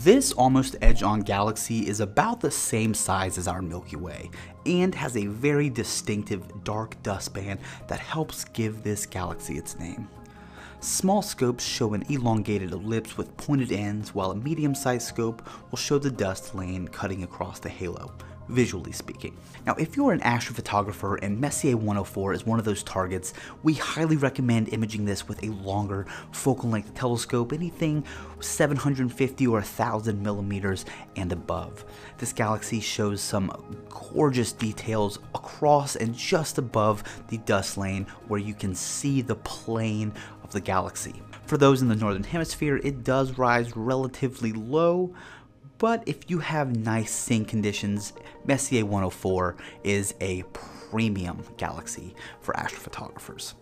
This almost edge-on galaxy is about the same size as our Milky Way and has a very distinctive dark dust band that helps give this galaxy its name. Small scopes show an elongated ellipse with pointed ends, while a medium-sized scope will show the dust lane cutting across the halo, visually speaking. Now, if you're an astrophotographer and Messier 104 is one of those targets, we highly recommend imaging this with a longer focal length telescope, anything 750 or 1000 millimeters and above. This galaxy shows some gorgeous details across and just above the dust lane where you can see the plane of the galaxy. For those in the northern hemisphere, it does rise relatively low, but if you have nice seeing conditions, Messier 104 is a premium galaxy for astrophotographers.